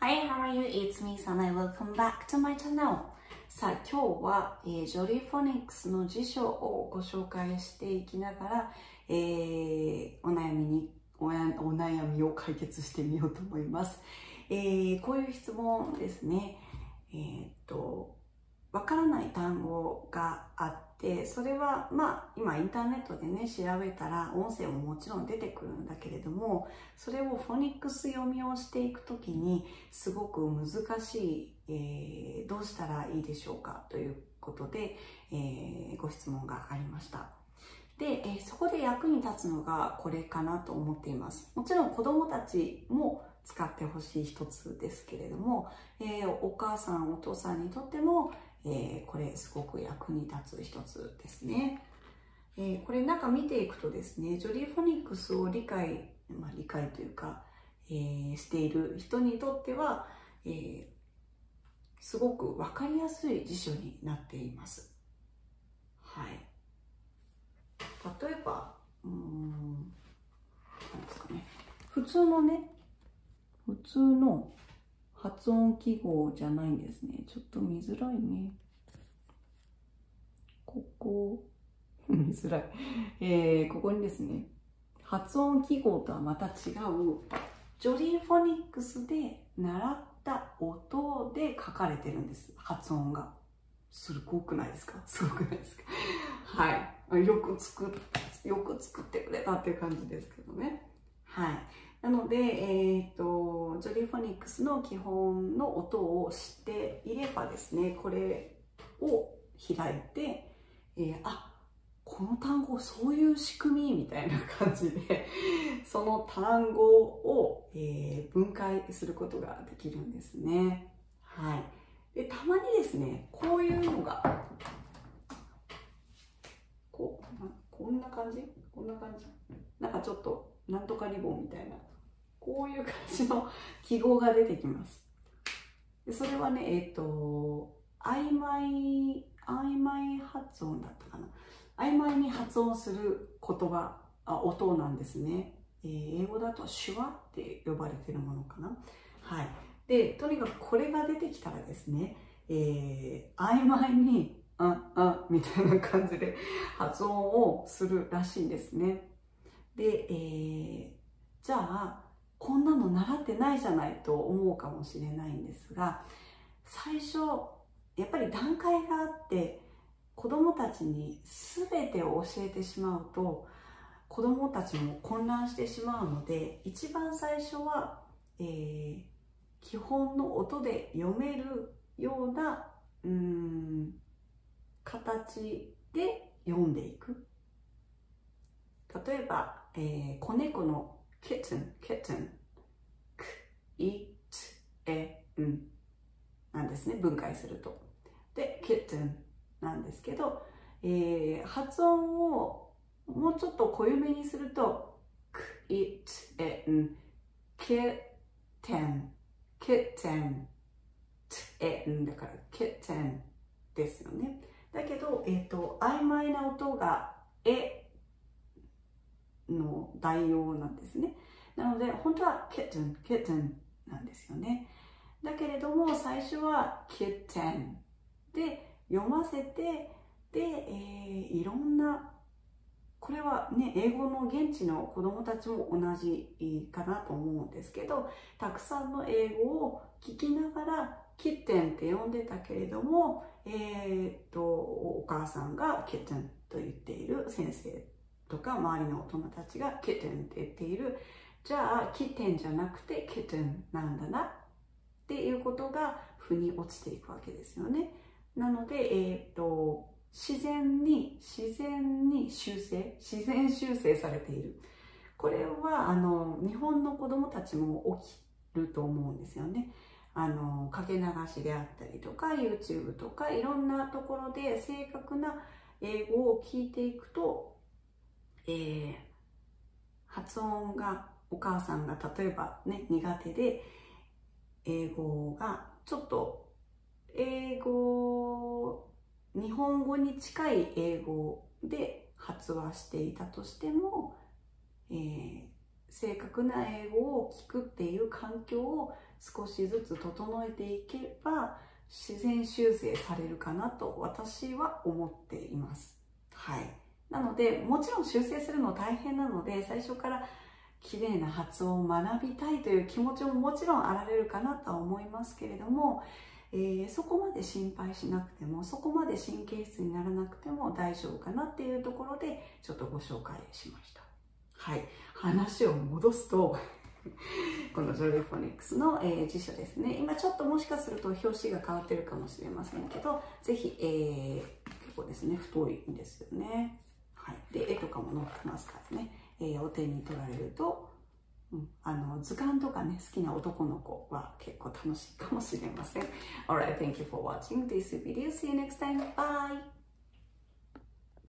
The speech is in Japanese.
Hi, how are you? It's me, Sana. Welcome back to my channel. さあ、今日は、えー、ジョリーフォニックスの辞書をご紹介していきながら、えー、お悩みにお、お悩みを解決してみようと思います。えー、こういう質問ですね。え、っと、わからない単語があって、それは、まあ、今インターネットでね、調べたら音声ももちろん出てくるんだけれども、それをフォニックス読みをしていくときに、すごく難しい、えー、どうしたらいいでしょうかということで、えー、ご質問がありました。で、えー、そこで役に立つのがこれかなと思っています。もちろん子供たちも使ってほしい一つですけれども、えー、お母さん、お父さんにとっても、えー、これすごく役に立つ一つですね。えー、これなんか見ていくとですね、ジョリーフォニックスを理解、まあ、理解というか、えー、している人にとっては、えすごくわかりやすい辞書になっています。はい。例えば、うん、なんですかね。普通のね、通の発音記号じゃないんですね。ちょっと見づらいね。ここ、見づらい。えー、ここにですね、発音記号とはまた違う、ジョリーフォニックスで習った音で書かれてるんです。発音が。すごくないですか？すごくないですか？はい。よく作っ、よく作ってくれたっていう感じですけどね。はい。なので、えっ、と、ジョリーフォニックスの基本の音を知っていればですね、これを開いて、えー、あ、この単語そういう仕組みみたいな感じで、その単語を、えー、分解することができるんですね。はい。で、たまにですね、こういうのが、こう、こんな感じ？こんな感じ？なんかちょっとなんとかリボンみたいな、こういう感じの記号が出てきます。でそれはね、えっ、ー、と、曖昧、曖昧発音だったかな。曖昧に発音する言葉、あ音なんですね。えー、英語だと手話って呼ばれてるものかな。はい。で、とにかくこれが出てきたらですね、えー、曖昧に、あ、あ、みたいな感じで発音をするらしいんですね。で、えー、じゃあ、こんなの習ってないじゃないと思うかもしれないんですが、最初、やっぱり段階があって、子供たちに全てを教えてしまうと、子供たちも混乱してしまうので、一番最初は、えー、基本の音で読めるような、うん、形で読んでいく。例えば、えー、子猫の kitten, kitten, く、い、つ、え、んなんですね、分解すると。で、kitten なんですけど、えー、発音をもうちょっと濃いめにすると、く、い、つ、え、ん、kitten, kitten, え、んだから kitten ですよね。だけど、えっ、ー、と、曖昧な音が、え、の代用なんですね。なので、本当は kitten, kitten なんですよね。だけれども、最初は kitten で読ませて、で、えー、いろんな、これはね、英語の現地の子供たちも同じかなと思うんですけど、たくさんの英語を聞きながら、キッテンって呼んでたけれども、えー、っと、お母さんがキッテンと言っている先生とか周りの大人たちがキッテンって言っている。じゃあキッテンじゃなくてキッテンなんだなっていうことが腑に落ちていくわけですよね。なので、えー、っと自然に自然に修正自然修正されている。これはあの日本の子供たちも起きると思うんですよね。あのかけ流しであったりとか YouTube とかいろんなところで正確な英語を聞いていくとえー、発音がお母さんが例えばね苦手で英語がちょっと英語日本語に近い英語で発話していたとしても、えー、正確な英語を聞くっていう環境を少しずつ整えていけば自然修正されるかなと私は思っています。はい。なのでもちろん修正するの大変なので最初から綺麗な発音を学びたいという気持ちももちろんあられるかなとは思いますけれども、えー、そこまで心配しなくてもそこまで神経質にならなくても大丈夫かなっていうところでちょっとご紹介しました。はい。話を戻すと このジョリフォニックスの、えー、辞書ですね。今ちょっともしかすると表紙が変わってるかもしれませんけどぜひ、えー、結構ですね太いんですよね。はい、で絵とかも載ってますからね、えー、お手に取られると、うん、あの図鑑とかね好きな男の子は結構楽しいかもしれません Alright, thank you for watching this video. See you next time. Bye!